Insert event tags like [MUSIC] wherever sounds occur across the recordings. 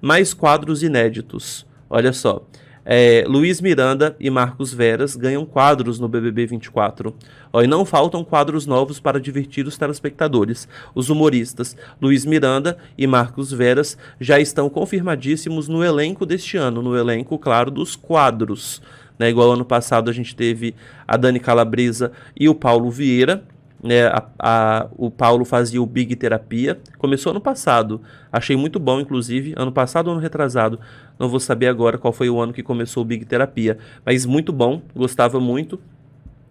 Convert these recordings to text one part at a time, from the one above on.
Mais quadros inéditos. Olha só. É, Luiz Miranda e Marcos Veras ganham quadros no BBB 24. Ó, e não faltam quadros novos para divertir os telespectadores. Os humoristas Luiz Miranda e Marcos Veras já estão confirmadíssimos no elenco deste ano, no elenco, claro, dos quadros. Né, igual ano passado a gente teve a Dani Calabresa e o Paulo Vieira. Né, a, a, o Paulo fazia o Big Terapia. Começou ano passado. Achei muito bom, inclusive. Ano passado ou ano retrasado. Não vou saber agora qual foi o ano que começou o Big Terapia. Mas muito bom, gostava muito.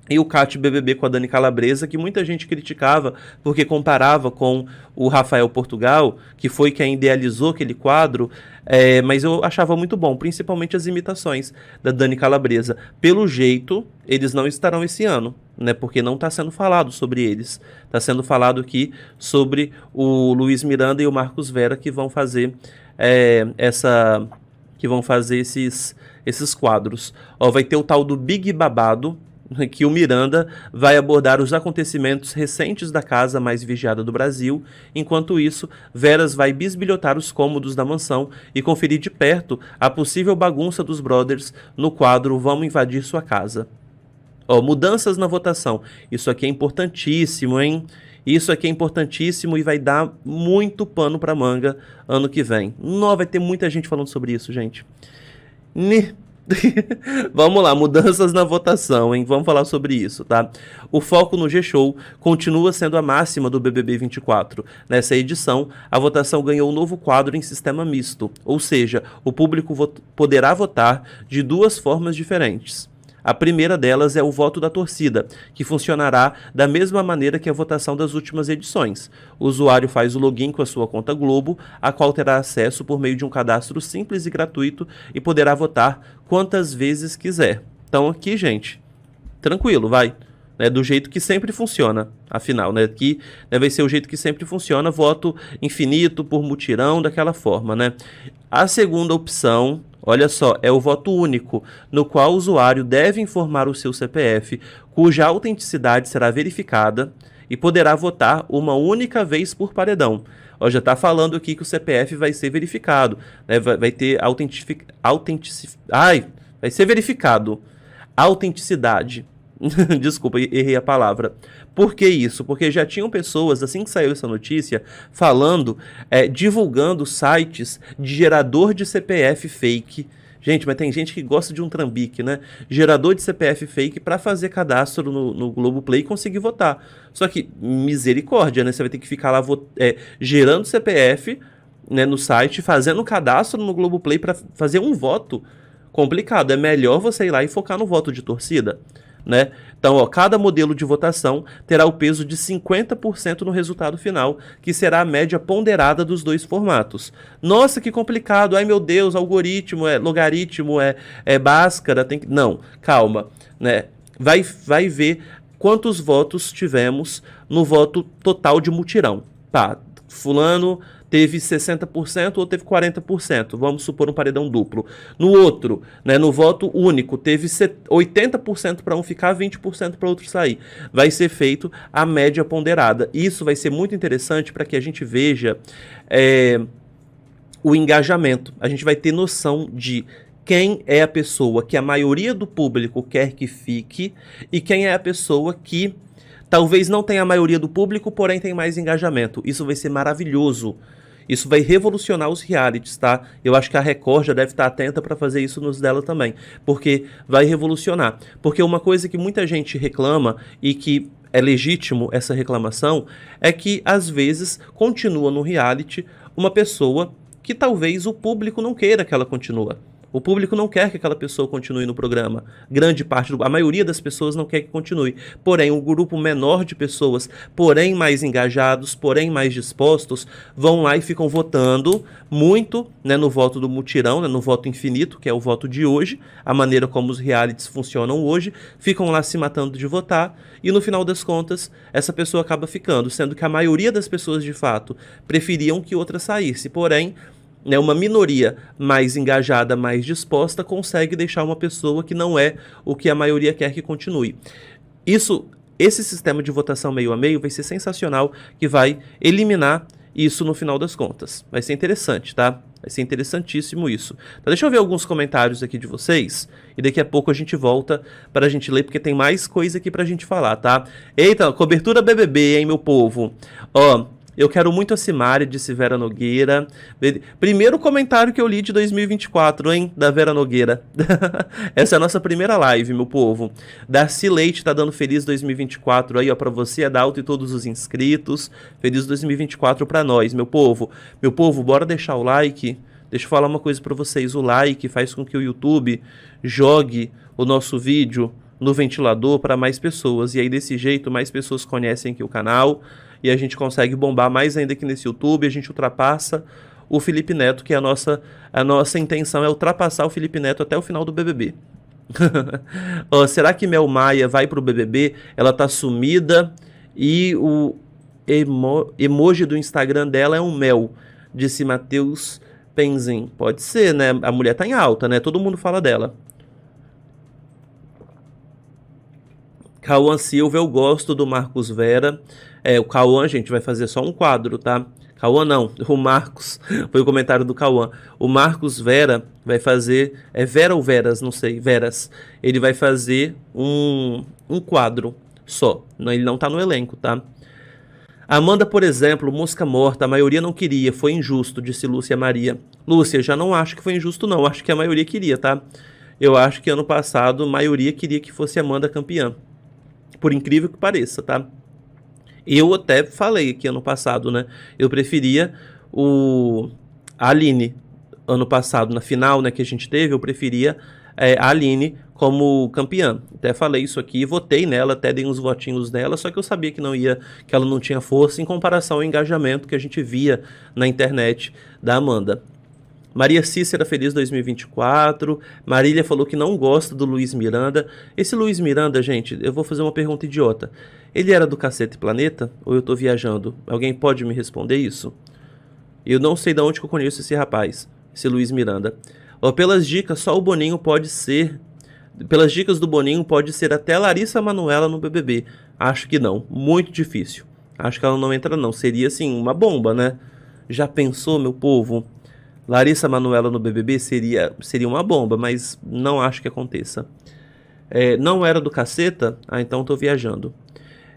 E o Cat BBB com a Dani Calabresa, que muita gente criticava porque comparava com o Rafael Portugal, que foi quem idealizou aquele quadro, é, mas eu achava muito bom, principalmente as imitações da Dani Calabresa. Pelo jeito, eles não estarão esse ano, né? Porque não está sendo falado sobre eles. Está sendo falado aqui sobre o Luiz Miranda e o Marcos Vera que vão fazer é, essa, que vão fazer esses esses quadros. Ó, vai ter o tal do Big Babado, [LAUGHS] que o Miranda vai abordar os acontecimentos recentes da casa mais vigiada do Brasil. Enquanto isso, Veras vai bisbilhotar os cômodos da mansão e conferir de perto a possível bagunça dos brothers no quadro Vamos Invadir Sua Casa. Ó, mudanças na votação. Isso aqui é importantíssimo, hein? Isso aqui é importantíssimo e vai dar muito pano para manga ano que vem. Não, vai ter muita gente falando sobre isso, gente. [LAUGHS] Vamos lá, mudanças na votação, hein? Vamos falar sobre isso, tá? O foco no G-Show continua sendo a máxima do BBB 24. Nessa edição, a votação ganhou um novo quadro em sistema misto, ou seja, o público poderá votar de duas formas diferentes. A primeira delas é o voto da torcida, que funcionará da mesma maneira que a votação das últimas edições. O usuário faz o login com a sua conta Globo, a qual terá acesso por meio de um cadastro simples e gratuito e poderá votar quantas vezes quiser. Então aqui, gente, tranquilo, vai. Né, do jeito que sempre funciona, afinal, né, que né, vai ser o jeito que sempre funciona, voto infinito por mutirão, daquela forma, né. A segunda opção Olha só, é o voto único, no qual o usuário deve informar o seu CPF, cuja autenticidade será verificada e poderá votar uma única vez por paredão. Ó, já está falando aqui que o CPF vai ser verificado, né? vai, vai, ter autentific... autentici... Ai, vai ser verificado. Autenticidade. [LAUGHS] Desculpa, errei a palavra. Por que isso? Porque já tinham pessoas, assim que saiu essa notícia, falando, é, divulgando sites de gerador de CPF fake. Gente, mas tem gente que gosta de um trambique, né? Gerador de CPF fake para fazer cadastro no, no Globoplay e conseguir votar. Só que, misericórdia, né? Você vai ter que ficar lá é, gerando CPF né, no site, fazendo cadastro no Globoplay para fazer um voto. Complicado. É melhor você ir lá e focar no voto de torcida né? Então, ó, cada modelo de votação terá o peso de 50% no resultado final, que será a média ponderada dos dois formatos. Nossa, que complicado! Ai meu Deus, algoritmo, é logaritmo, é, é Bhaskara, tem que... Não, calma, né? Vai, vai ver quantos votos tivemos no voto total de mutirão. Tá, fulano teve 60% ou teve 40%, vamos supor um paredão duplo. No outro, né, no voto único, teve 80% para um ficar, 20% para outro sair. Vai ser feito a média ponderada. Isso vai ser muito interessante para que a gente veja é, o engajamento. A gente vai ter noção de quem é a pessoa que a maioria do público quer que fique e quem é a pessoa que talvez não tenha a maioria do público, porém tem mais engajamento. Isso vai ser maravilhoso isso vai revolucionar os realities, tá? Eu acho que a Record já deve estar atenta para fazer isso nos dela também, porque vai revolucionar. Porque uma coisa que muita gente reclama e que é legítimo essa reclamação é que às vezes continua no reality uma pessoa que talvez o público não queira que ela continue. O público não quer que aquela pessoa continue no programa. Grande parte, a maioria das pessoas não quer que continue. Porém, um grupo menor de pessoas, porém mais engajados, porém mais dispostos, vão lá e ficam votando muito né, no voto do mutirão, né, no voto infinito, que é o voto de hoje, a maneira como os realities funcionam hoje, ficam lá se matando de votar e no final das contas essa pessoa acaba ficando, sendo que a maioria das pessoas de fato preferiam que outra saísse. Porém, né, uma minoria mais engajada, mais disposta, consegue deixar uma pessoa que não é o que a maioria quer que continue. Isso, esse sistema de votação meio a meio vai ser sensacional, que vai eliminar isso no final das contas. Vai ser interessante, tá? Vai ser interessantíssimo isso. Então, deixa eu ver alguns comentários aqui de vocês e daqui a pouco a gente volta para a gente ler, porque tem mais coisa aqui para a gente falar, tá? Eita, cobertura BBB, hein, meu povo? Ó, eu quero muito a Simária, disse Vera Nogueira. Primeiro comentário que eu li de 2024, hein? Da Vera Nogueira. [LAUGHS] Essa é a nossa primeira live, meu povo. Darcy Leite tá dando feliz 2024 aí, ó, pra você, Adalto e todos os inscritos. Feliz 2024 pra nós, meu povo. Meu povo, bora deixar o like. Deixa eu falar uma coisa para vocês. O like faz com que o YouTube jogue o nosso vídeo no ventilador para mais pessoas. E aí, desse jeito, mais pessoas conhecem aqui o canal e a gente consegue bombar mais ainda aqui nesse YouTube, a gente ultrapassa o Felipe Neto, que é a nossa, a nossa intenção é ultrapassar o Felipe Neto até o final do BBB. oh, [LAUGHS] será que Mel Maia vai pro BBB? Ela tá sumida e o emo, emoji do Instagram dela é um mel, disse Matheus Penzin. Pode ser, né? A mulher tá em alta, né? Todo mundo fala dela. Cauã Silva, eu gosto do Marcos Vera. É, o Cauã, gente, vai fazer só um quadro, tá? Cauã não, [LAUGHS] o Marcos, foi o comentário do Cauã. O Marcos Vera vai fazer, é Vera ou Veras, não sei, Veras. Ele vai fazer um, um quadro só, ele não tá no elenco, tá? Amanda, por exemplo, Mosca Morta, a maioria não queria, foi injusto, disse Lúcia Maria. Lúcia, já não acho que foi injusto não, acho que a maioria queria, tá? Eu acho que ano passado a maioria queria que fosse Amanda campeã por incrível que pareça, tá? Eu até falei aqui ano passado, né? Eu preferia o a Aline ano passado na final, né, que a gente teve, eu preferia é, a Aline como campeã. Até falei isso aqui, votei nela, até dei uns votinhos nela, só que eu sabia que não ia, que ela não tinha força em comparação ao engajamento que a gente via na internet da Amanda. Maria Cícera Feliz 2024. Marília falou que não gosta do Luiz Miranda. Esse Luiz Miranda, gente, eu vou fazer uma pergunta idiota. Ele era do Cacete Planeta ou eu tô viajando? Alguém pode me responder isso? Eu não sei de onde que eu conheço esse rapaz, esse Luiz Miranda. Ó, pelas dicas, só o Boninho pode ser. Pelas dicas do Boninho, pode ser até Larissa Manuela no BBB. Acho que não. Muito difícil. Acho que ela não entra, não. Seria, assim, uma bomba, né? Já pensou, meu povo? Larissa Manuela no BBB seria, seria uma bomba, mas não acho que aconteça. É, não era do caceta? Ah, então estou viajando.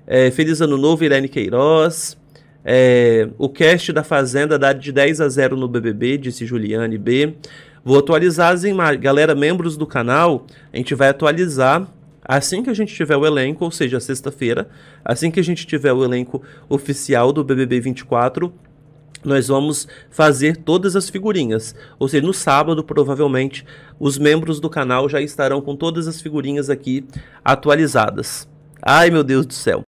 É, Feliz Ano Novo, Irene Queiroz. É, o cast da Fazenda dá de 10 a 0 no BBB, disse Juliane B. Vou atualizar as imagens. Galera, membros do canal, a gente vai atualizar assim que a gente tiver o elenco, ou seja, sexta-feira. Assim que a gente tiver o elenco oficial do BBB 24, nós vamos fazer todas as figurinhas. Ou seja, no sábado, provavelmente, os membros do canal já estarão com todas as figurinhas aqui atualizadas. Ai, meu Deus do céu.